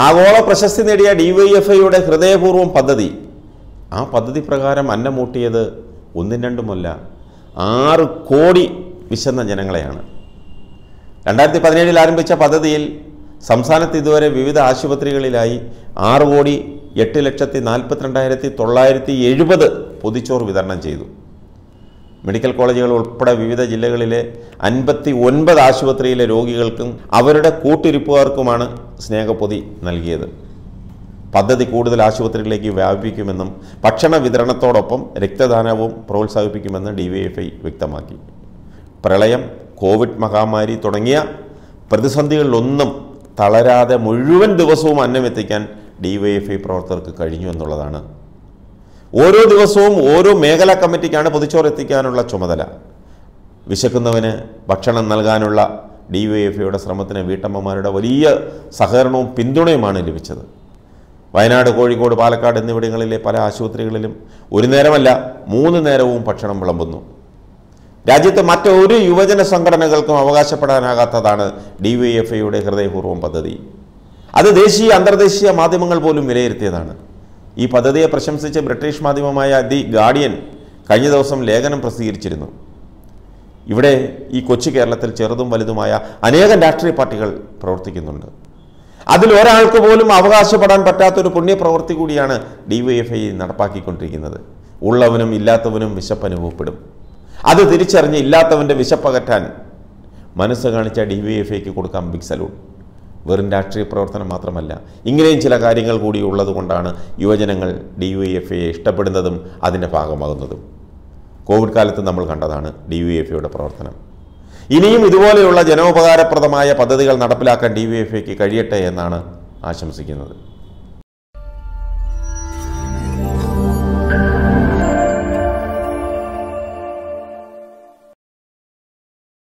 ആഗോള പ്രശസ്തി നേടിയ ഡിവൈഎഫ്ഐയുടെ ഹൃദയപൂർവം പദ്ധതി. ആ പദ്ധതി പ്രകാരം അന്നം മൂട്ടിയത് ഒന്നും രണ്ടുമല്ല ആറ് കോടി വിശന്ന ജനങ്ങളെയാണ്. രണ്ടായിരത്തി പതിനേഴിൽ ആരംഭിച്ച പദ്ധതിയിൽ സംസ്ഥാനത്ത് ഇതുവരെ വിവിധ ആശുപത്രികളിലായി ആറ് കോടി എട്ട് ലക്ഷത്തി നാൽപ്പത്തിരണ്ടായിരത്തി തൊള്ളായിരത്തി എഴുപത് പൊതിച്ചോറ് വിതരണം ചെയ്തു. മെഡിക്കൽ കോളേജുകൾ ഉൾപ്പെടെ വിവിധ ജില്ലകളിലെ അൻപത്തി ഒൻപത് ആശുപത്രിയിലെ രോഗികൾക്കും അവരുടെ കൂട്ടിരിപ്പുകാർക്കുമാണ് സ്നേഹപ്പൊതി നൽകിയത്. പദ്ധതി കൂടുതൽ ആശുപത്രികളിലേക്ക് വ്യാപിപ്പിക്കുമെന്നും ഭക്ഷണ വിതരണത്തോടൊപ്പം രക്തദാനവും പ്രോത്സാഹിപ്പിക്കുമെന്ന് ഡി വ്യക്തമാക്കി. പ്രളയം കോവിഡ് മഹാമാരി തുടങ്ങിയ പ്രതിസന്ധികളിലൊന്നും തളരാതെ മുഴുവൻ ദിവസവും അന്നം എത്തിക്കാൻ ഡിവൈഎഫ്ഐ പ്രവർത്തകർക്ക് കഴിഞ്ഞു എന്നുള്ളതാണ് ഓരോ ദിവസവും ഓരോ മേഖലാ കമ്മിറ്റിക്കാണ് പൊതിച്ചോറ് എത്തിക്കാനുള്ള ചുമതല. വിശക്കുന്നവന് ഭക്ഷണം നൽകാനുള്ള ഡി വൈ എഫ് ഐയുടെ ശ്രമത്തിന് വീട്ടമ്മമാരുടെ വലിയ സഹകരണവും പിന്തുണയുമാണ് ലഭിച്ചത്. വയനാട് കോഴിക്കോട് പാലക്കാട് എന്നിവിടങ്ങളിലെ പല ആശുപത്രികളിലും ഒരു നേരമല്ല മൂന്ന് നേരവും ഭക്ഷണം വിളമ്പുന്നു. രാജ്യത്തെ മറ്റൊരു യുവജന സംഘടനകൾക്കും അവകാശപ്പെടാനാകാത്തതാണ് ഡി വൈ എഫ് ഐയുടെ ഹൃദയപൂർവം പദ്ധതി. അത് ദേശീയ അന്തർദേശീയ മാധ്യമങ്ങൾ പോലും വിലയിരുത്തിയതാണ്. ഈ പദ്ധതിയെ പ്രശംസിച്ച് ബ്രിട്ടീഷ് മാധ്യമമായ ദി ഗാർഡിയൻ കഴിഞ്ഞ ദിവസം ലേഖനം പ്രസിദ്ധീകരിച്ചിരുന്നു. ഇവിടെ ഈ കൊച്ചു കേരളത്തിൽ ചെറുതും വലുതുമായ അനേകം രാഷ്ട്രീയ പാർട്ടികൾ പ്രവർത്തിക്കുന്നുണ്ട്. അതിൽ ഒരാൾക്ക് പോലും അവകാശപ്പെടാൻ പറ്റാത്തൊരു പുണ്യപ്രവൃത്തി കൂടിയാണ് ഡി വൈ എഫ് ഐ നടപ്പാക്കിക്കൊണ്ടിരിക്കുന്നത്. ഉള്ളവനും ഇല്ലാത്തവനും വിശപ്പനുഭവപ്പെടും. അത് തിരിച്ചറിഞ്ഞ് ഇല്ലാത്തവന്റെ വിശപ്പകറ്റാൻ മനസ്സ് കാണിച്ച ഡി വൈ എഫ് ഐക്ക് കൊടുക്കാം ബിഗ് സലൂൺ. വെറും രാഷ്ട്രീയ പ്രവർത്തനം മാത്രമല്ല ഇങ്ങനെയും ചില കാര്യങ്ങൾ കൂടി ഉള്ളതുകൊണ്ടാണ് യുവജനങ്ങൾ ഡി യു എഫ് എയെ ഇഷ്ടപ്പെടുന്നതും അതിന്റെ ഭാഗമാകുന്നതും. കോവിഡ് കാലത്ത് നമ്മൾ കണ്ടതാണ് ഡി യു എഫ് എയുടെ പ്രവർത്തനം. ഇനിയും ഇതുപോലെയുള്ള ജനോപകാരപ്രദമായ പദ്ധതികൾ നടപ്പിലാക്കാൻ ഡി യു എഫ് എക്ക് കഴിയട്ടെ എന്നാണ് ആശംസിക്കുന്നത്.